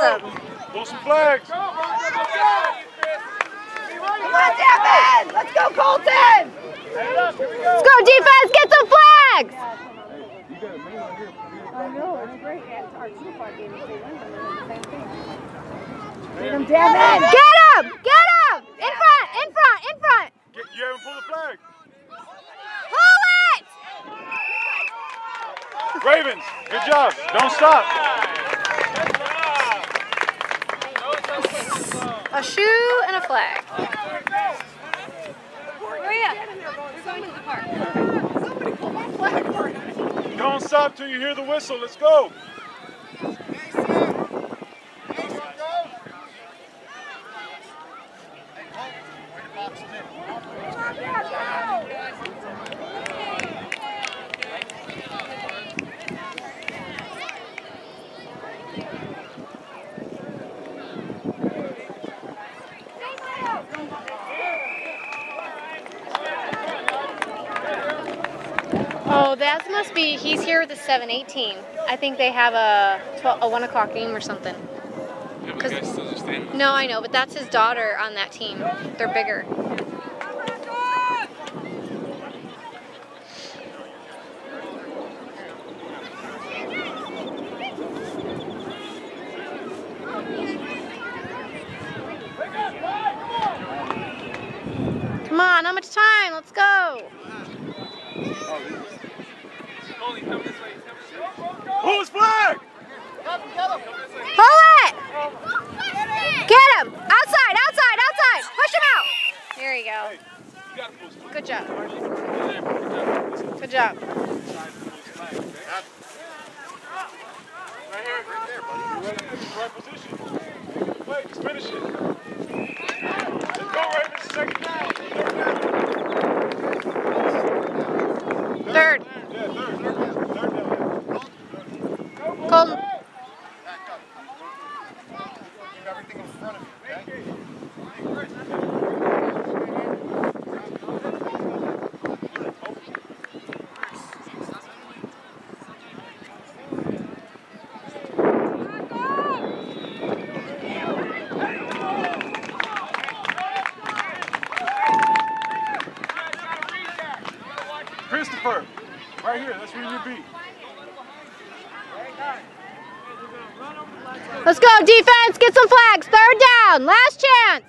awesome. Pull some flags. Come on, Devin! Let's go, Colton! Let's go, defense! Get some flags! Get him, Devin! Get him! Get him! In front! In front! In front! Get, you haven't pulled the flag. Pull it! Ravens, good job. Don't stop. A shoe and a flag. Don't stop till you hear the whistle. Let's go. Oh, that must be, he's here with the 718. I think they have a, 12, a 1 o'clock game or something. Yeah, but 'Cause- you guys still just stand. No, I know, but that's his daughter on that team. They're bigger. Come on, how much time? Let's go. His flag. Pull it! Get him! Outside, outside, outside! Push him out! There you go. Good job. Good job. Right here, right there, buddy. Right position. Wait, just finish it. Let's go, Ravens. Second down. Third. Yeah, third. Third Christopher, right here. That's where you be. Let's go, defense! Get some flags! Third down! Last chance!